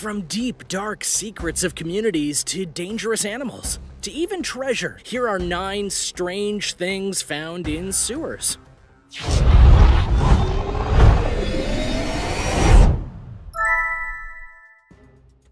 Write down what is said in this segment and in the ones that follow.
From deep, dark secrets of communities to dangerous animals, to even treasure, here are nine strange things found in sewers.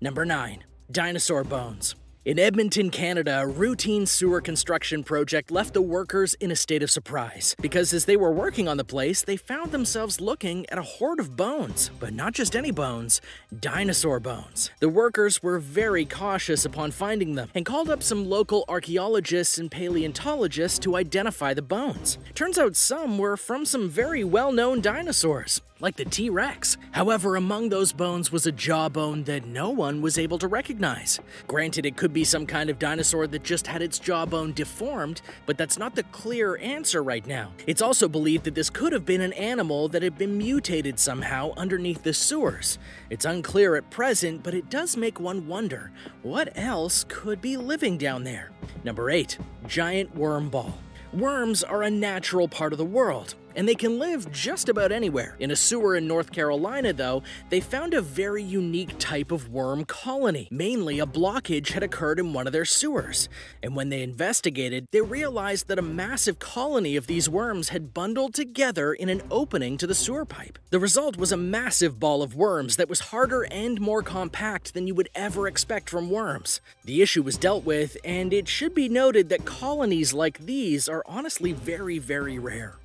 Number 9. Dinosaur Bones. In Edmonton, Canada, a routine sewer construction project left the workers in a state of surprise because as they were working on the place, they found themselves looking at a hoard of bones. But not just any bones, dinosaur bones. The workers were very cautious upon finding them and called up some local archaeologists and paleontologists to identify the bones. Turns out some were from some very well known dinosaurs like the T Rex. However, among those bones was a jawbone that no one was able to recognize. Granted, it could be some kind of dinosaur that just had its jawbone deformed, but that's not the clear answer right now. It's also believed that this could have been an animal that had been mutated somehow underneath the sewers. It's unclear at present, but it does make one wonder what else could be living down there? Number 8 Giant Worm Ball. Worms are a natural part of the world, and they can live just about anywhere. In a sewer in North Carolina, though, they found a very unique type of worm colony. Mainly, a blockage had occurred in one of their sewers, and when they investigated, they realized that a massive colony of these worms had bundled together in an opening to the sewer pipe. The result was a massive ball of worms that was harder and more compact than you would ever expect from worms. The issue was dealt with, and it should be noted that colonies like these are honestly very, very rare.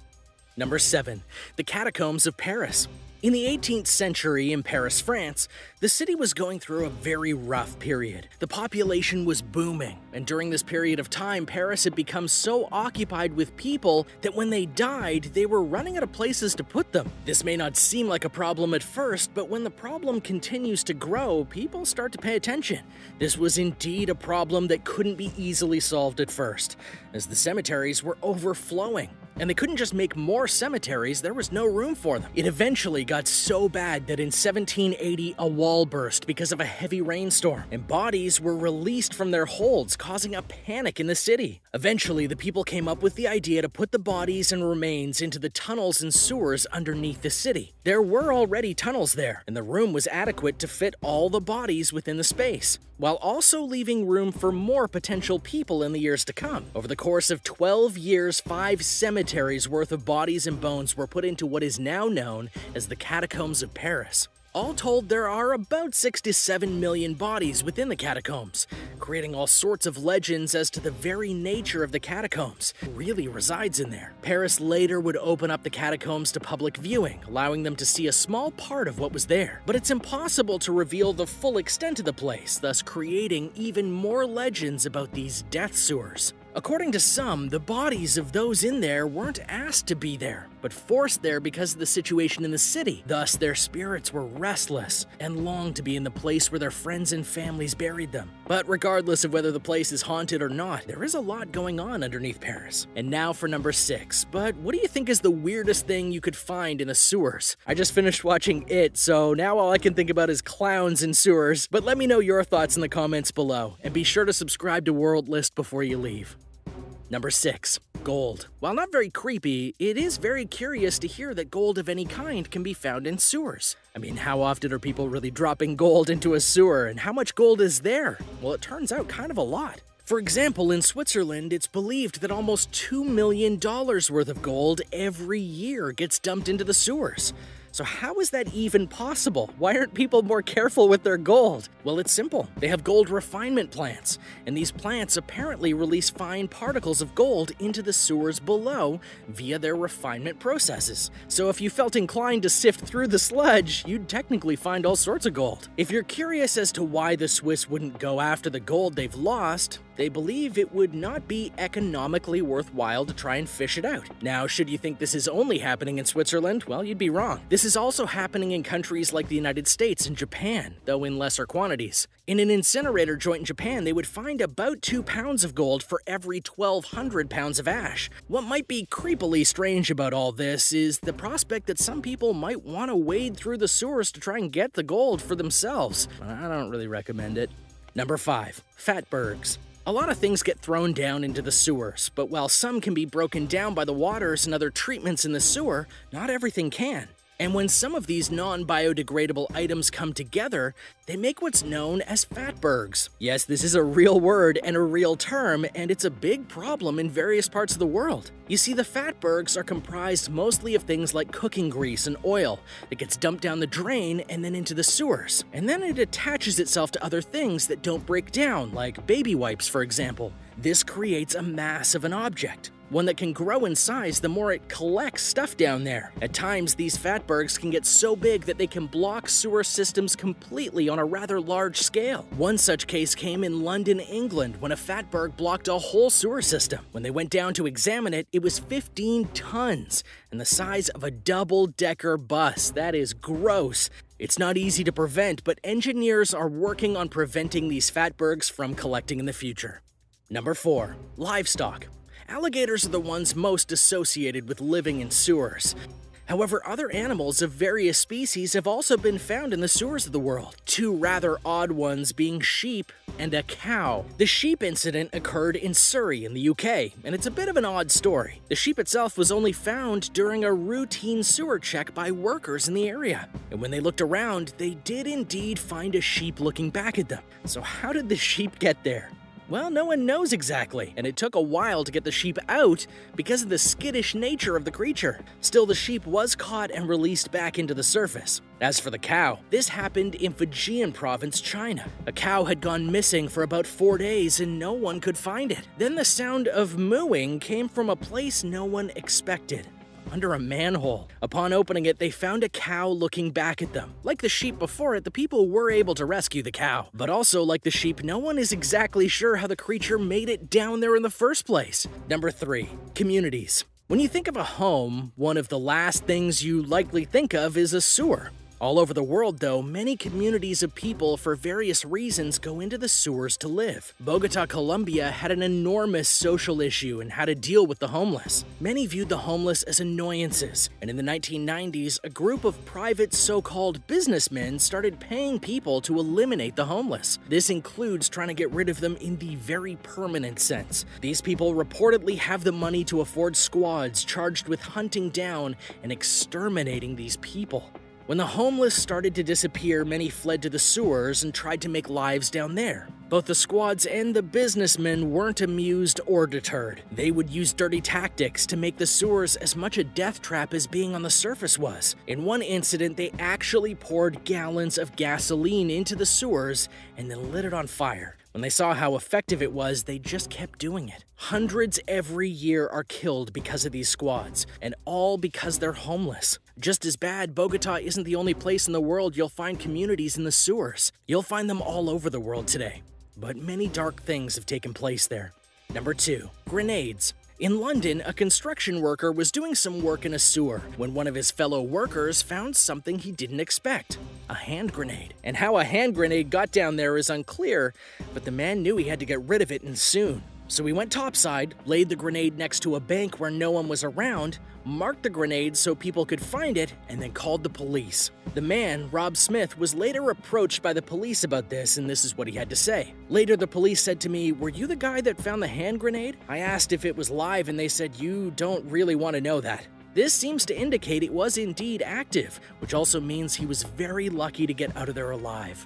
Number 7. The Catacombs of Paris. In the 18th century in Paris, France, the city was going through a very rough period. The population was booming, and during this period of time, Paris had become so occupied with people that when they died, they were running out of places to put them. This may not seem like a problem at first, but when the problem continues to grow, people start to pay attention. This was indeed a problem that couldn't be easily solved at first, as the cemeteries were overflowing and they couldn't just make more cemeteries, there was no room for them. It eventually got so bad that in 1780 a wall burst because of a heavy rainstorm, and bodies were released from their holds, causing a panic in the city. Eventually, the people came up with the idea to put the bodies and remains into the tunnels and sewers underneath the city. There were already tunnels there, and the room was adequate to fit all the bodies within the space, while also leaving room for more potential people in the years to come. Over the course of 12 years, five cemeteries worth of bodies and bones were put into what is now known as the Catacombs of Paris. All told, there are about 6 to 7 million bodies within the catacombs, creating all sorts of legends as to the very nature of the catacombs really resides in there. Paris later would open up the catacombs to public viewing, allowing them to see a small part of what was there. But it's impossible to reveal the full extent of the place, thus creating even more legends about these death sewers. According to some, the bodies of those in there weren't asked to be there, but forced there because of the situation in the city. Thus, their spirits were restless and longed to be in the place where their friends and families buried them. But regardless of whether the place is haunted or not, there is a lot going on underneath Paris. And now for number six. But what do you think is the weirdest thing you could find in the sewers? I just finished watching It, so now all I can think about is clowns in sewers. But let me know your thoughts in the comments below, and be sure to subscribe to World List before you leave. Number 6. Gold. While not very creepy, it is very curious to hear that gold of any kind can be found in sewers. I mean, how often are people really dropping gold into a sewer, and how much gold is there? Well, it turns out kind of a lot. For example, in Switzerland, it's believed that almost $2 million worth of gold every year gets dumped into the sewers. So, how is that even possible? Why aren't people more careful with their gold? Well, it's simple. They have gold refinement plants, and these plants apparently release fine particles of gold into the sewers below via their refinement processes. So, if you felt inclined to sift through the sludge, you'd technically find all sorts of gold. If you're curious as to why the Swiss wouldn't go after the gold they've lost, they believe it would not be economically worthwhile to try and fish it out. Now, should you think this is only happening in Switzerland? Well, you'd be wrong. This is also happening in countries like the United States and Japan, though in lesser quantities. In an incinerator joint in Japan, they would find about 2 pounds of gold for every 1,200 pounds of ash. What might be creepily strange about all this is the prospect that some people might want to wade through the sewers to try and get the gold for themselves. I don't really recommend it. Number 5. Fatbergs. A lot of things get thrown down into the sewers, but while some can be broken down by the waters and other treatments in the sewer, not everything can. And when some of these non biodegradable items come together, they make what's known as fatbergs. Yes, this is a real word and a real term, and it's a big problem in various parts of the world. You see, the fatbergs are comprised mostly of things like cooking grease and oil that gets dumped down the drain and then into the sewers. And then it attaches itself to other things that don't break down, like baby wipes, for example. This creates a mass of an object one that can grow in size the more it collects stuff down there. At times, these fatbergs can get so big that they can block sewer systems completely on a rather large scale. One such case came in London, England, when a fatberg blocked a whole sewer system. When they went down to examine it, it was 15 tons and the size of a double decker bus. That is gross. It's not easy to prevent, but engineers are working on preventing these fatbergs from collecting in the future. Number 4. Livestock. Alligators are the ones most associated with living in sewers. However, other animals of various species have also been found in the sewers of the world, two rather odd ones being sheep and a cow. The sheep incident occurred in Surrey in the UK, and it's a bit of an odd story. The sheep itself was only found during a routine sewer check by workers in the area, and when they looked around, they did indeed find a sheep looking back at them. So how did the sheep get there? Well, no one knows exactly, and it took a while to get the sheep out because of the skittish nature of the creature. Still, the sheep was caught and released back into the surface. As for the cow, this happened in Fujian province, China. A cow had gone missing for about four days and no one could find it. Then the sound of mooing came from a place no one expected under a manhole. Upon opening it, they found a cow looking back at them. Like the sheep before it, the people were able to rescue the cow. But also, like the sheep, no one is exactly sure how the creature made it down there in the first place. Number 3. Communities. When you think of a home, one of the last things you likely think of is a sewer. All over the world, though, many communities of people for various reasons go into the sewers to live. Bogota, Colombia had an enormous social issue in how to deal with the homeless. Many viewed the homeless as annoyances, and in the 1990s, a group of private so called businessmen started paying people to eliminate the homeless. This includes trying to get rid of them in the very permanent sense. These people reportedly have the money to afford squads charged with hunting down and exterminating these people. When the homeless started to disappear, many fled to the sewers and tried to make lives down there. Both the squads and the businessmen weren't amused or deterred. They would use dirty tactics to make the sewers as much a death trap as being on the surface was. In one incident, they actually poured gallons of gasoline into the sewers and then lit it on fire. When they saw how effective it was, they just kept doing it. Hundreds every year are killed because of these squads, and all because they're homeless. Just as bad, Bogota isn't the only place in the world you'll find communities in the sewers. You'll find them all over the world today. But many dark things have taken place there. Number 2. Grenades. In London, a construction worker was doing some work in a sewer when one of his fellow workers found something he didn't expect a hand grenade. And how a hand grenade got down there is unclear, but the man knew he had to get rid of it and soon. So we went topside, laid the grenade next to a bank where no one was around, marked the grenade so people could find it, and then called the police. The man, Rob Smith, was later approached by the police about this, and this is what he had to say. Later, the police said to me, Were you the guy that found the hand grenade? I asked if it was live, and they said, You don't really want to know that. This seems to indicate it was indeed active, which also means he was very lucky to get out of there alive.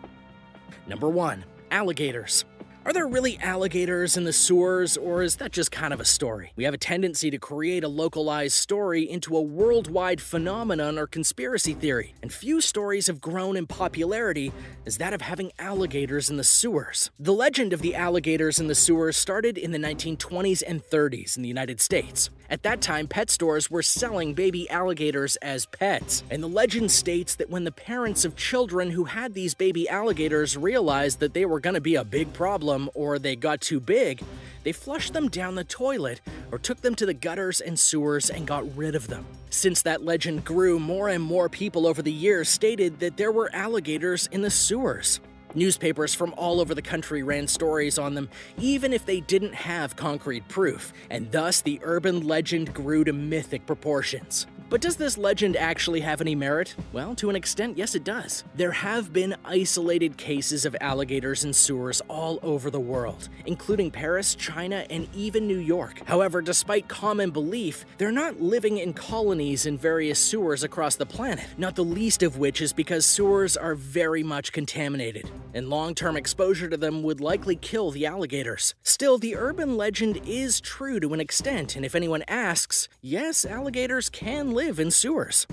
Number 1. Alligators. Are there really alligators in the sewers, or is that just kind of a story? We have a tendency to create a localized story into a worldwide phenomenon or conspiracy theory, and few stories have grown in popularity as that of having alligators in the sewers. The legend of the alligators in the sewers started in the 1920s and 30s in the United States. At that time, pet stores were selling baby alligators as pets, and the legend states that when the parents of children who had these baby alligators realized that they were going to be a big problem or they got too big, they flushed them down the toilet or took them to the gutters and sewers and got rid of them. Since that legend grew, more and more people over the years stated that there were alligators in the sewers. Newspapers from all over the country ran stories on them, even if they didn't have concrete proof, and thus the urban legend grew to mythic proportions. But does this legend actually have any merit? Well, to an extent, yes, it does. There have been isolated cases of alligators in sewers all over the world, including Paris, China, and even New York. However, despite common belief, they're not living in colonies in various sewers across the planet, not the least of which is because sewers are very much contaminated, and long term exposure to them would likely kill the alligators. Still, the urban legend is true to an extent, and if anyone asks, yes, alligators can live in sewers.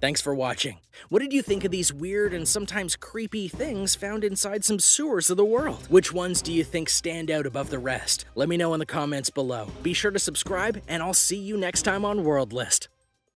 Thanks for watching. What did you think of these weird and sometimes creepy things found inside some sewers of the world? Which ones do you think stand out above the rest? Let me know in the comments below. Be sure to subscribe, and I'll see you next time on World List.